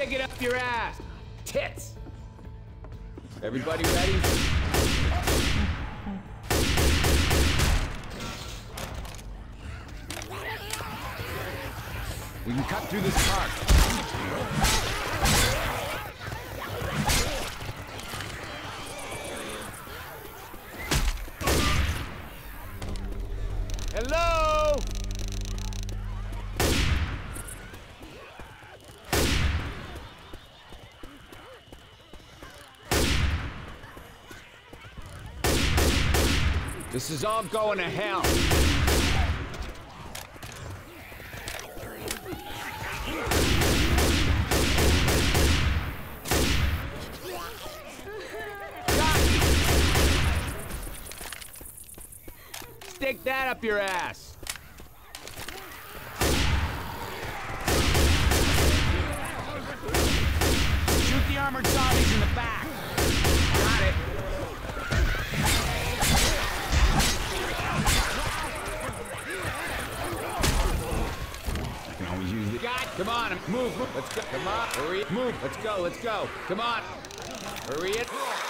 Stick it up your ass. Tits. Everybody ready? We can cut through this park. Hello? This is all going to hell. Stick that up your ass. Shoot the armored zombies in the back. Come on, move. Let's go. Come on, hurry. Move. Let's go. Let's go. Come on. Hurry it.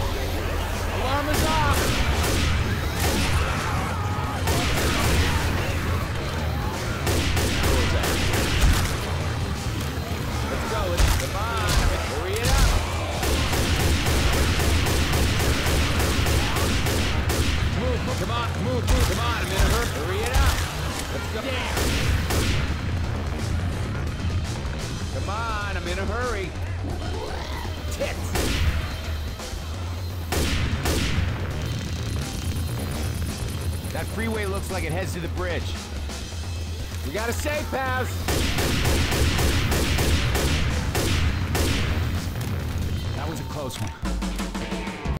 Alarm off! Let's go, let's, come on, hurry it up! Move, move, come on, move, move, come on, I'm in a hurry, hurry it up! Let's go. Come on, I'm in a hurry. Tits! That freeway looks like it heads to the bridge. We got a safe